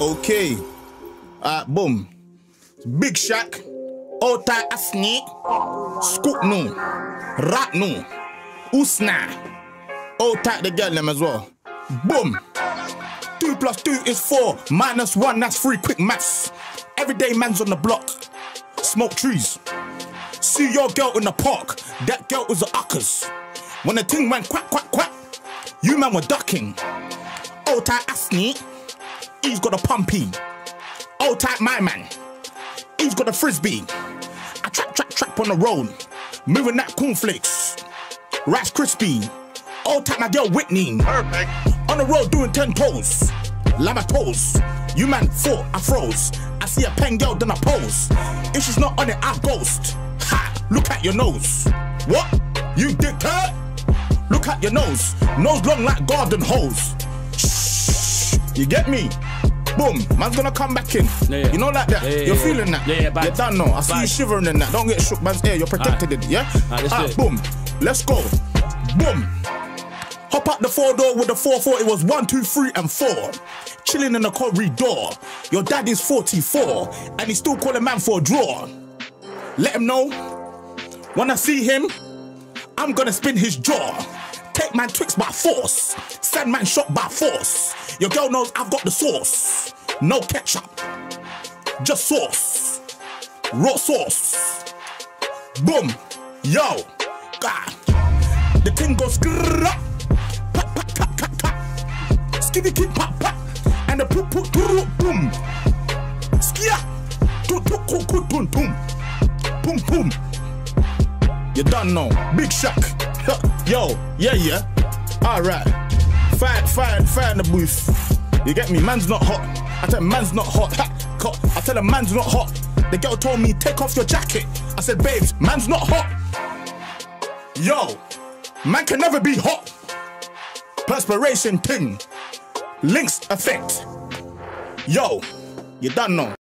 Okay. Uh, boom. Big Shaq. Ota Asni. Scoop no. Rat no. Usna. Ota the girl them as well. Boom. Two plus two is four. Minus one, that's three. Quick maths. Everyday man's on the block. Smoke trees. See your girl in the park. That girl was a uckers. When the thing went quack, quack, quack, you man were ducking. Tight Asni, he's got a pumpy. Old type my man, he's got a frisbee. I trap, trap, trap on the road, moving that cornflakes. Rice crispy. Old type my girl Whitney. Perfect. On the road doing 10 toes. Lama toes. You man four, I froze. I see a pen girl, then I pose. If she's not on it, I ghost. Ha! Look at your nose. What? You dickhead? Look at your nose. Nose long like garden hose. Shh. You get me? Boom. Man's gonna come back in. Yeah, yeah. You know like that? Yeah, You're feeling that? Yeah, yeah, bad. You done know. I see you shivering in that. Don't get shook, man's ear. You're protected in yeah? Alright, let's Ah, it. boom. Let's go. Boom. Hop out the four door with the four four. It was one, two, three, and four. Chilling in the corridor. Your dad is 44, and he's still calling man for a draw. Let him know. When I see him, I'm gonna spin his jaw. Take man Twix by force. Send man shot by force. Your girl knows I've got the sauce. No ketchup. Just sauce. Raw sauce. Boom. Yo. God. The thing goes grrrr. Pop, pop, pop, pop, pop. Skitty kid pop, pop. And the poop, poop, poop, boom. Skia. Tu, tu, ku, ku, tum, tum. Boom, boom. You done know. Big shock. Yo, yeah, yeah. Alright. Fire, fire, fire in the booth. You get me? Man's not hot. I tell him, man's not hot. Ha, co- I tell him, man's not hot. The girl told me, take off your jacket. I said, babes, man's not hot. Yo, man can never be hot. Perspiration thing. Links effect. Yo, you done know.